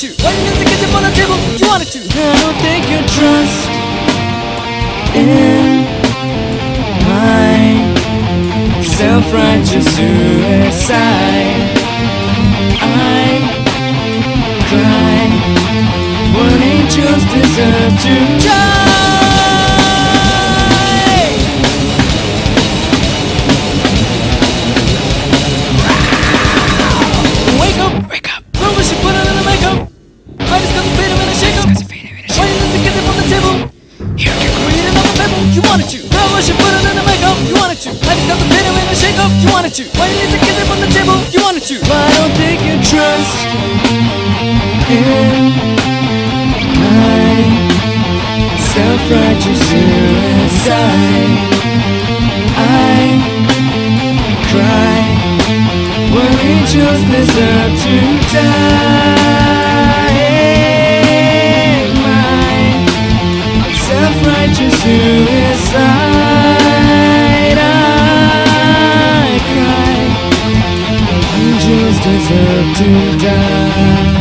wanted to. Why you the kitchen on the table, you wanted to. I don't think you trust in my self-righteous suicide. I cry when angels deserve to die. Up, you wanted to. Why did you get kitchen on the table, you wanted to. I don't think you trust in my self-righteous suicide. I cry when angels deserve to die. Deserve to die.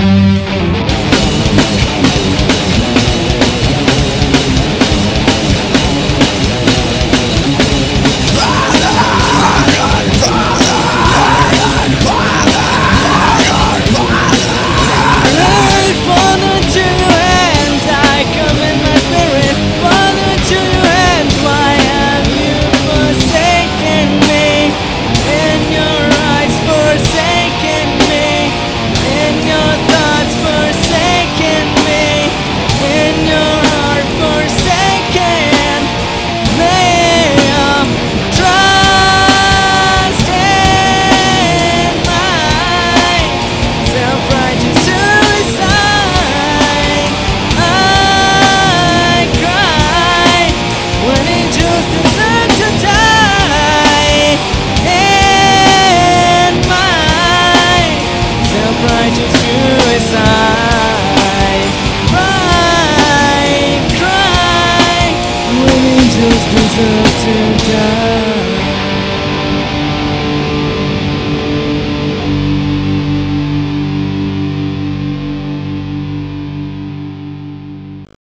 Yeah.